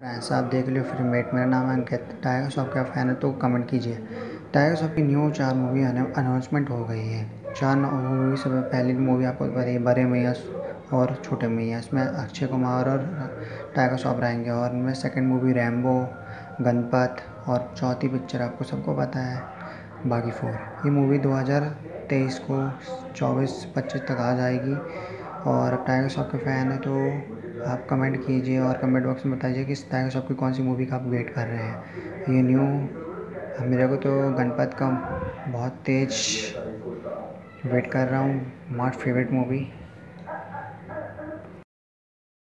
Friends, आप देख लो फिर मेट, मेरा नाम है अंकित। टाइगर श्रॉफ का फ़ैन है तो कमेंट कीजिए। टाइगर श्रॉफ की न्यू चार मूवी अनाउंसमेंट हो गई है। चार मूवी से पहली मूवी आपको है, बड़े मैया और छोटे मैया। इसमें अक्षय कुमार और टाइगर श्रॉफ रहेंगे और इनमें सेकेंड मूवी रैम्बो गणपत और चौथी पिक्चर आपको सबको पता है बागी फोर ये मूवी 2023 को 24-25 तक आ जाएगी। और टाइगर श्रॉफ के फ़ैन हैं तो आप कमेंट कीजिए और कमेंट बॉक्स में बताइए कि इस टाइगर श्रॉफ की कौन सी मूवी का आप वेट कर रहे हैं। ये न्यू मेरे को तो गणपत का बहुत तेज वेट कर रहा हूँ माट फेवरेट मूवी